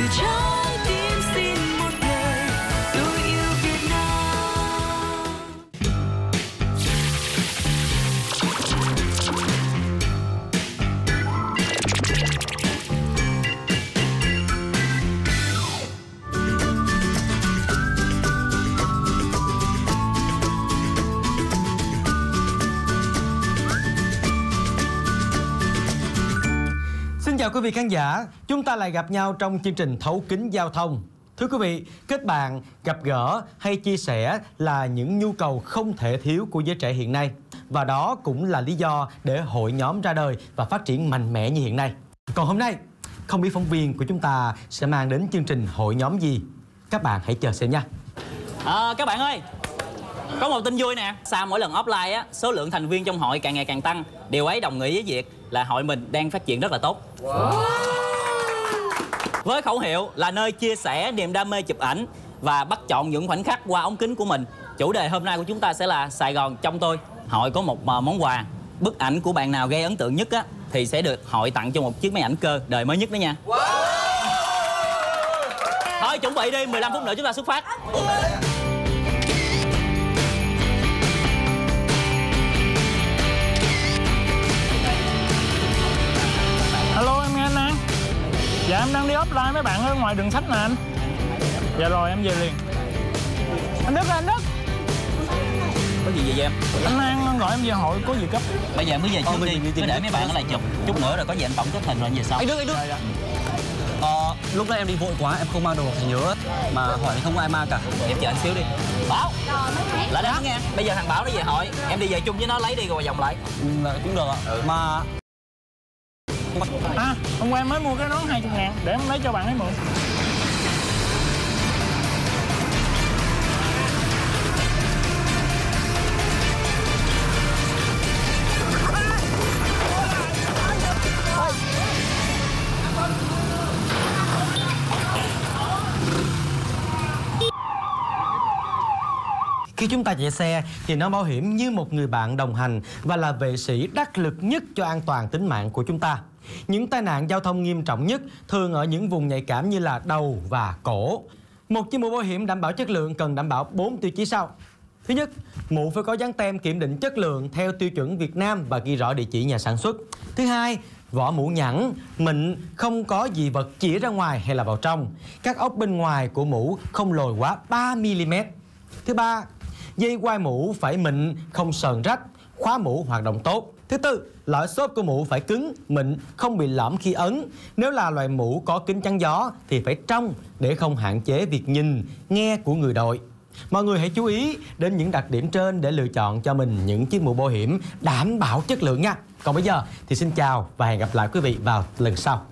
宇宙。Chào quý vị khán giả, chúng ta lại gặp nhau trong chương trình Thấu kính giao thông. Thưa quý vị, kết bạn, gặp gỡ hay chia sẻ là những nhu cầu không thể thiếu của giới trẻ hiện nay. Và đó cũng là lý do để hội nhóm ra đời và phát triển mạnh mẽ như hiện nay. Còn hôm nay, không biết phóng viên của chúng ta sẽ mang đến chương trình hội nhóm gì? Các bạn hãy chờ xem nha. À, các bạn ơi có một tin vui nè sau mỗi lần offline á số lượng thành viên trong hội càng ngày càng tăng điều ấy đồng nghĩa với việc là hội mình đang phát triển rất là tốt. Với khẩu hiệu là nơi chia sẻ niềm đam mê chụp ảnh và bắt chọn những khoảnh khắc qua ống kính của mình. Chủ đề hôm nay của chúng ta sẽ là sài gòn trong tôi. Hội có một à, món quà. Bức ảnh của bạn nào gây ấn tượng nhất á thì sẽ được hội tặng cho một chiếc máy ảnh cơ đời mới nhất đó nha. Thôi chuẩn bị đi 15 phút nữa chúng ta xuất phát. Alo Dạ em đang đi offline với bạn ở ngoài đường sách nè anh. Dạ rồi em về liền. Anh Đức ơi, anh Đức. Có gì vậy em? Anh An gọi em về hội có gì cấp? Bây giờ mới về trước đi mình- cứ để mấy bạn ở lại chụp. Chút nữa rồi có gì anh tổng kết hình rồi anh về sau. Anh Đức, anh Đức. Dạ dạ. Ờ, lúc nãy em đi vội quá, em không mang đồ thẻ nhớ. Mà hỏi thì không ai mang cả. Em chờ anh xíu đi. Bảo lại đó nghe. Bây giờ thằng bảo nó về hội em đi về chung với nó lấy đi rồi vòng lại. Ừ, là cũng được ạ. Mà À hôm qua em mới mua cái nón 20 ngàn, Để em lấy cho bạn ấy mượn. Khi chúng ta chạy xe thì nó bảo hiểm như một người bạn đồng hành và là vệ sĩ đắc lực nhất cho an toàn tính mạng của chúng ta. Những tai nạn giao thông nghiêm trọng nhất thường ở những vùng nhạy cảm như là đầu và cổ. Một chiếc mũ bảo hiểm đảm bảo chất lượng cần đảm bảo 4 tiêu chí sau. Thứ nhất, mũ phải có dán tem kiểm định chất lượng theo tiêu chuẩn Việt Nam và ghi rõ địa chỉ nhà sản xuất. Thứ hai, vỏ mũ nhẵn, mịn, không có dị vật chỉ ra ngoài hay là vào trong. Các ốc bên ngoài của mũ không lồi quá 3 mm. Thứ ba, dây quai mũ phải mịn, không sờn rách, khóa mũ hoạt động tốt. Thứ tư, lõi xốp của mũ phải cứng, mịn, không bị lõm khi ấn. Nếu là loại mũ có kính chắn gió thì phải trong để không hạn chế việc nhìn, nghe của người đội. Mọi người hãy chú ý đến những đặc điểm trên để lựa chọn cho mình những chiếc mũ bảo hiểm đảm bảo chất lượng nha. Còn bây giờ thì xin chào và hẹn gặp lại quý vị vào lần sau.